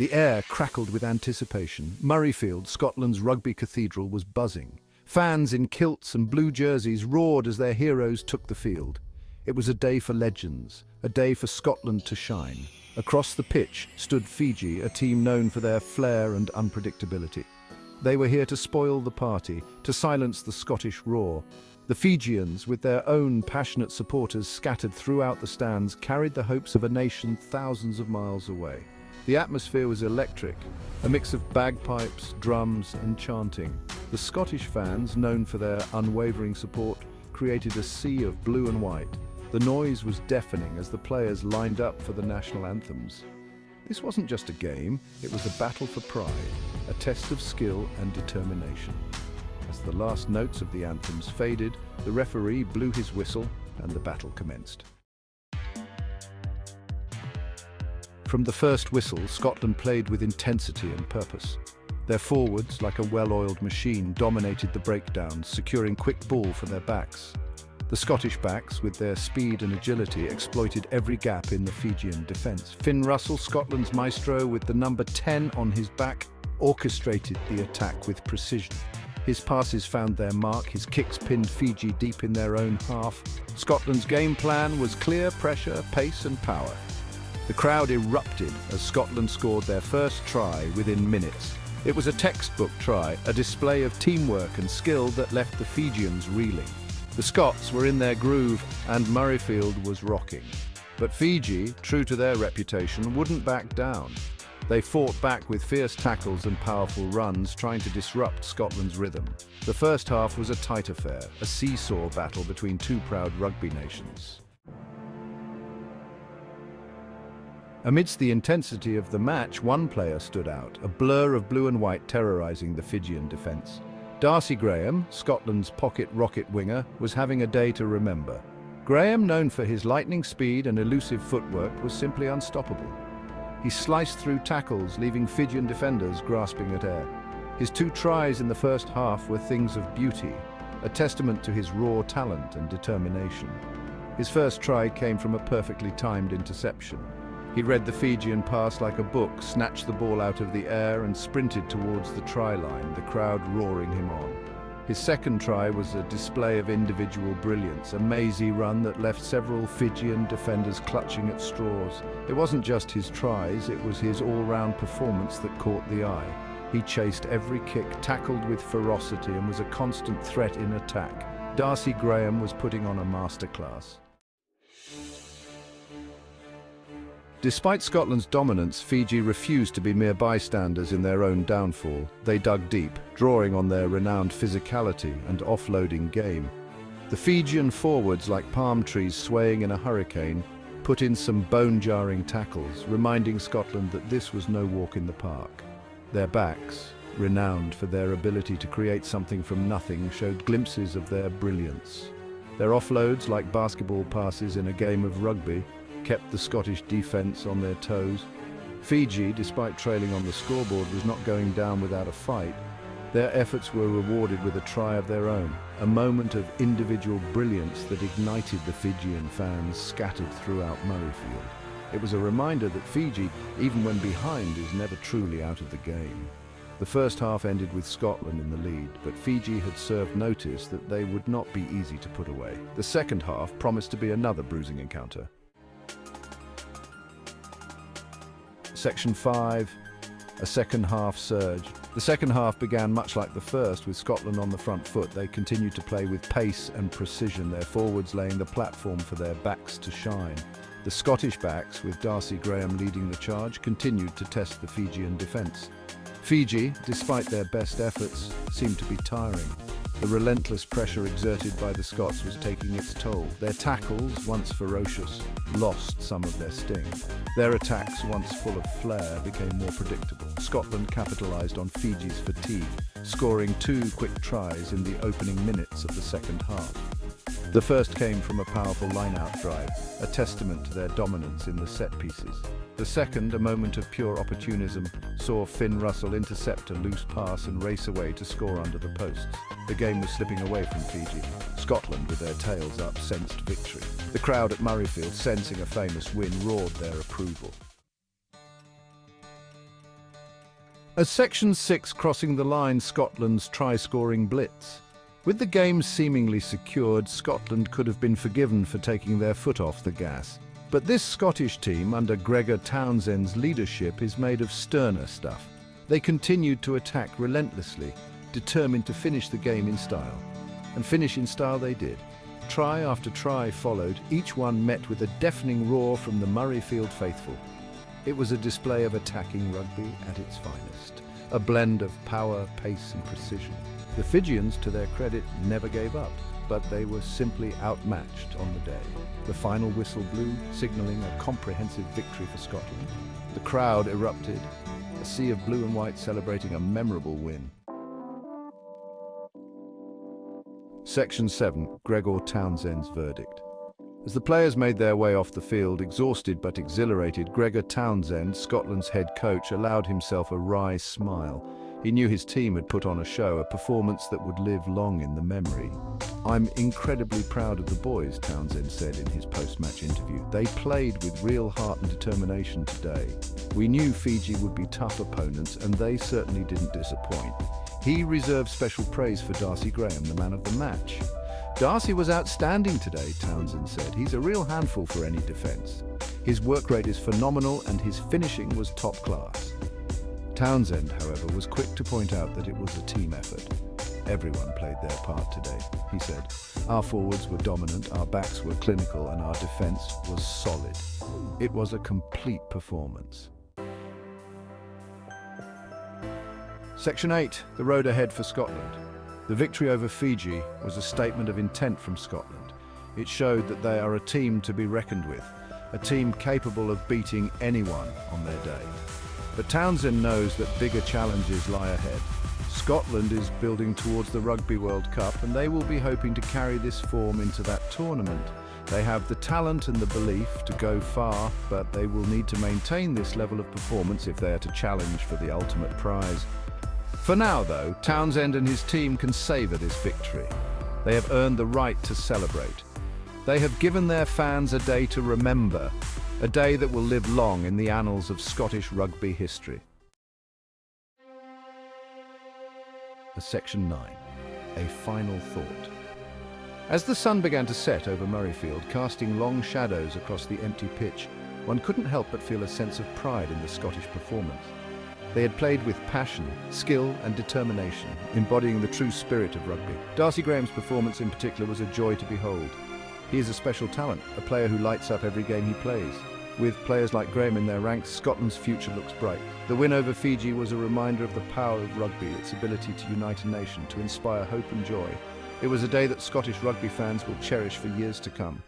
The air crackled with anticipation. Murrayfield, Scotland's rugby cathedral, was buzzing. Fans in kilts and blue jerseys roared as their heroes took the field. It was a day for legends, a day for Scotland to shine. Across the pitch stood Fiji, a team known for their flair and unpredictability. They were here to spoil the party, to silence the Scottish roar. The Fijians, with their own passionate supporters scattered throughout the stands, carried the hopes of a nation thousands of miles away. The atmosphere was electric, a mix of bagpipes, drums and chanting. The Scottish fans, known for their unwavering support, created a sea of blue and white. The noise was deafening as the players lined up for the national anthems. This wasn't just a game, it was a battle for pride, a test of skill and determination. As the last notes of the anthems faded, the referee blew his whistle and the battle commenced. From the first whistle, Scotland played with intensity and purpose. Their forwards, like a well-oiled machine, dominated the breakdowns, securing quick ball for their backs. The Scottish backs, with their speed and agility, exploited every gap in the Fijian defence. Finn Russell, Scotland's maestro, with the number 10 on his back, orchestrated the attack with precision. His passes found their mark, his kicks pinned Fiji deep in their own half. Scotland's game plan was clear pressure, pace and power. The crowd erupted as Scotland scored their first try within minutes. It was a textbook try, a display of teamwork and skill that left the Fijians reeling. The Scots were in their groove and Murrayfield was rocking. But Fiji, true to their reputation, wouldn't back down. They fought back with fierce tackles and powerful runs, trying to disrupt Scotland's rhythm. The first half was a tight affair, a seesaw battle between two proud rugby nations. Amidst the intensity of the match, one player stood out, a blur of blue and white terrorising the Fijian defence. Darcy Graham, Scotland's pocket rocket winger, was having a day to remember. Graham, known for his lightning speed and elusive footwork, was simply unstoppable. He sliced through tackles, leaving Fijian defenders grasping at air. His two tries in the first half were things of beauty, a testament to his raw talent and determination. His first try came from a perfectly timed interception. He read the Fijian pass like a book, snatched the ball out of the air and sprinted towards the try line, the crowd roaring him on. His second try was a display of individual brilliance, a mazy run that left several Fijian defenders clutching at straws. It wasn't just his tries, it was his all-round performance that caught the eye. He chased every kick, tackled with ferocity and was a constant threat in attack. Darcy Graham was putting on a masterclass. Despite Scotland's dominance, Fiji refused to be mere bystanders in their own downfall. They dug deep, drawing on their renowned physicality and offloading game. The Fijian forwards, like palm trees swaying in a hurricane, put in some bone-jarring tackles, reminding Scotland that this was no walk in the park. Their backs, renowned for their ability to create something from nothing, showed glimpses of their brilliance. Their offloads, like basketball passes in a game of rugby, kept the Scottish defence on their toes. Fiji, despite trailing on the scoreboard, was not going down without a fight. Their efforts were rewarded with a try of their own, a moment of individual brilliance that ignited the Fijian fans scattered throughout Murrayfield. It was a reminder that Fiji, even when behind, is never truly out of the game. The first half ended with Scotland in the lead, but Fiji had served notice that they would not be easy to put away. The second half promised to be another bruising encounter. Section 5, a second half surge. The second half began much like the first, with Scotland on the front foot. They continued to play with pace and precision, their forwards laying the platform for their backs to shine. The Scottish backs, with Darcy Graham leading the charge, continued to test the Fijian defence. Fiji, despite their best efforts, seemed to be tiring. The relentless pressure exerted by the Scots was taking its toll. Their tackles, once ferocious, lost some of their sting. Their attacks, once full of flair, became more predictable. Scotland capitalised on Fiji's fatigue, scoring two quick tries in the opening minutes of the second half. The first came from a powerful line-out drive, a testament to their dominance in the set pieces. The second, a moment of pure opportunism, saw Finn Russell intercept a loose pass and race away to score under the posts. The game was slipping away from Fiji. Scotland, with their tails up, sensed victory. The crowd at Murrayfield, sensing a famous win, roared their approval. As Section 6 crossing the line Scotland's try-scoring blitz. With the game seemingly secured, Scotland could have been forgiven for taking their foot off the gas. But this Scottish team, under Gregor Townsend's leadership, is made of sterner stuff. They continued to attack relentlessly, determined to finish the game in style. And finish in style they did. Try after try followed, each one met with a deafening roar from the Murrayfield faithful. It was a display of attacking rugby at its finest, a blend of power, pace and precision. The Fijians, to their credit, never gave up, but they were simply outmatched on the day. The final whistle blew, signalling a comprehensive victory for Scotland. The crowd erupted, a sea of blue and white celebrating a memorable win. Section 7, Gregor Townsend's verdict. As the players made their way off the field, exhausted but exhilarated, Gregor Townsend, Scotland's head coach, allowed himself a wry smile. He knew his team had put on a show, a performance that would live long in the memory. I'm incredibly proud of the boys, Townsend said in his post-match interview. They played with real heart and determination today. We knew Fiji would be tough opponents, and they certainly didn't disappoint. He reserved special praise for Darcy Graham, the man of the match. Darcy was outstanding today, Townsend said. He's a real handful for any defence. His work rate is phenomenal and his finishing was top class. Townsend, however, was quick to point out that it was a team effort. Everyone played their part today, he said. Our forwards were dominant, our backs were clinical and our defence was solid. It was a complete performance. Section 8, the road ahead for Scotland. The victory over Fiji was a statement of intent from Scotland. It showed that they are a team to be reckoned with, a team capable of beating anyone on their day. But Townsend knows that bigger challenges lie ahead. Scotland is building towards the Rugby World Cup and they will be hoping to carry this form into that tournament. They have the talent and the belief to go far, but they will need to maintain this level of performance if they are to challenge for the ultimate prize. For now, though, Townsend and his team can savour this victory. They have earned the right to celebrate. They have given their fans a day to remember, a day that will live long in the annals of Scottish rugby history. Section 9. A Final Thought. As the sun began to set over Murrayfield, casting long shadows across the empty pitch, one couldn't help but feel a sense of pride in the Scottish performance. They had played with passion, skill and determination, embodying the true spirit of rugby. Darcy Graham's performance in particular was a joy to behold. He is a special talent, a player who lights up every game he plays. With players like Graham in their ranks, Scotland's future looks bright. The win over Fiji was a reminder of the power of rugby, its ability to unite a nation, to inspire hope and joy. It was a day that Scottish rugby fans will cherish for years to come.